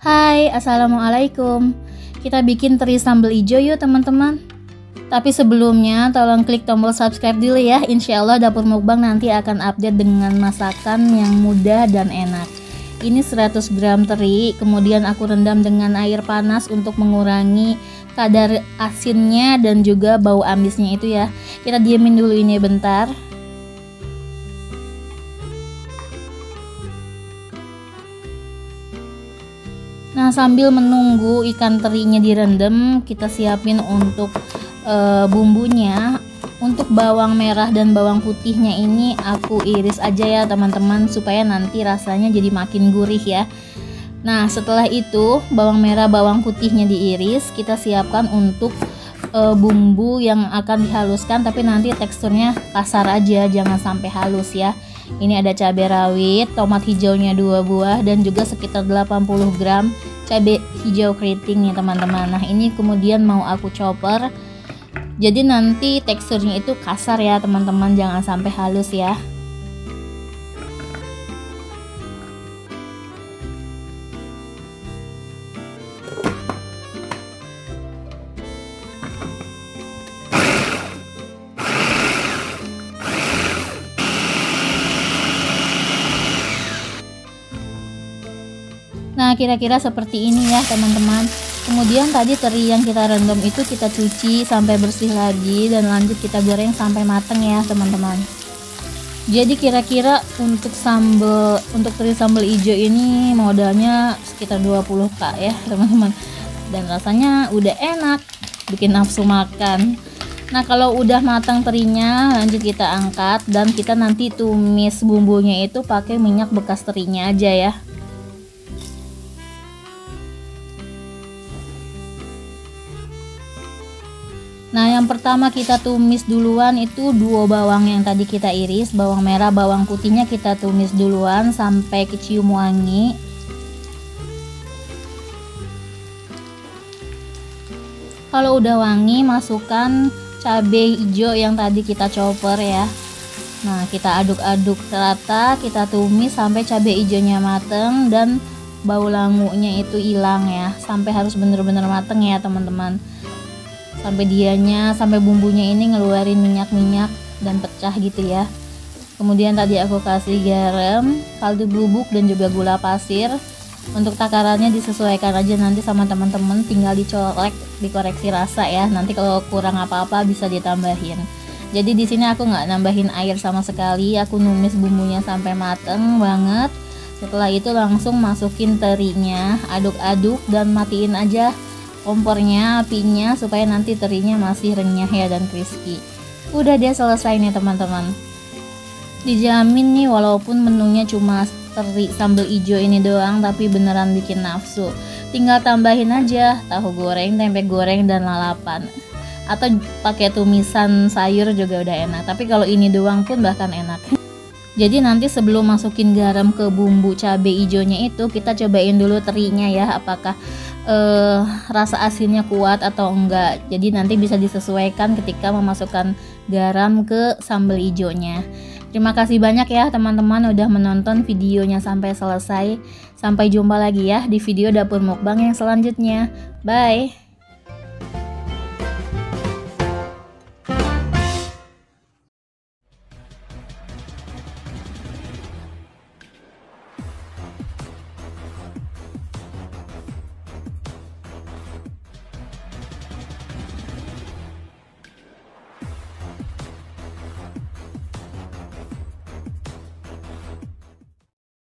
Hai, Assalamualaikum. Kita bikin teri sambal hijau yuk teman-teman. Tapi sebelumnya tolong klik tombol subscribe dulu ya. Insya Allah dapur mukbang nanti akan update dengan masakan yang mudah dan enak. Ini 100 gram teri Kemudian aku rendam dengan air panas untuk mengurangi kadar asinnya dan juga bau amisnya itu ya. Kita diemin dulu ini bentar Nah, sambil menunggu ikan terinya direndam, kita siapin untuk e, bumbunya. Untuk bawang merah dan bawang putihnya ini aku iris aja ya, teman-teman, supaya nanti rasanya jadi makin gurih ya. Nah, setelah itu bawang merah, bawang putihnya diiris, kita siapkan untuk e, bumbu yang akan dihaluskan tapi nanti teksturnya kasar aja, jangan sampai halus ya. Ini ada cabai rawit, tomat hijaunya dua buah dan juga sekitar 80 gram cabai hijau keriting nih teman-teman. Nah, ini kemudian mau aku chopper. Jadi nanti teksturnya itu kasar ya teman-teman, jangan sampai halus ya. Kira-kira seperti ini ya teman-teman. Kemudian tadi teri yang kita rendam itu kita cuci sampai bersih lagi Dan lanjut kita goreng sampai mateng ya teman-teman. Jadi kira-kira untuk sambal Untuk teri sambal hijau ini modalnya sekitar 20k ya teman-teman. Dan rasanya udah enak Bikin nafsu makan. Nah kalau udah matang terinya lanjut kita angkat Dan kita nanti tumis bumbunya itu pakai minyak bekas terinya aja ya Nah yang pertama kita tumis duluan itu dua bawang yang tadi kita iris Bawang merah, bawang putihnya kita tumis duluan sampai kecium wangi. Kalau udah wangi masukkan cabai hijau yang tadi kita chopper ya. Nah kita aduk-aduk rata kita tumis sampai cabai hijaunya mateng dan bau langunya itu hilang ya. Sampai harus bener-bener mateng ya teman-teman sampai dianya sampai bumbunya ini ngeluarin minyak-minyak dan pecah gitu ya. Kemudian tadi aku kasih garam kaldu bubuk dan juga gula pasir. Untuk takarannya disesuaikan aja nanti sama teman-teman tinggal dicolek dikoreksi rasa ya. Nanti kalau kurang apa-apa bisa ditambahin. Jadi di sini aku nggak nambahin air sama sekali. Aku numis bumbunya sampai mateng banget. Setelah itu langsung masukin terinya aduk-aduk dan matiin aja kompornya apinya supaya nanti terinya masih renyah ya dan crispy. Udah dia selesai nih teman-teman. Dijamin nih walaupun menunya cuma teri sambal hijau ini doang tapi beneran bikin nafsu. Tinggal tambahin aja tahu goreng tempe goreng dan lalapan. Atau pakai tumisan sayur juga udah enak. Tapi kalau ini doang pun bahkan enak jadi nanti sebelum masukin garam ke bumbu cabai hijaunya itu kita cobain dulu terinya ya apakah uh, rasa asinnya kuat atau enggak. Jadi nanti bisa disesuaikan ketika memasukkan garam ke sambal hijaunya. Terima kasih banyak ya teman-teman udah menonton videonya sampai selesai. Sampai jumpa lagi ya di video dapur mukbang yang selanjutnya. Bye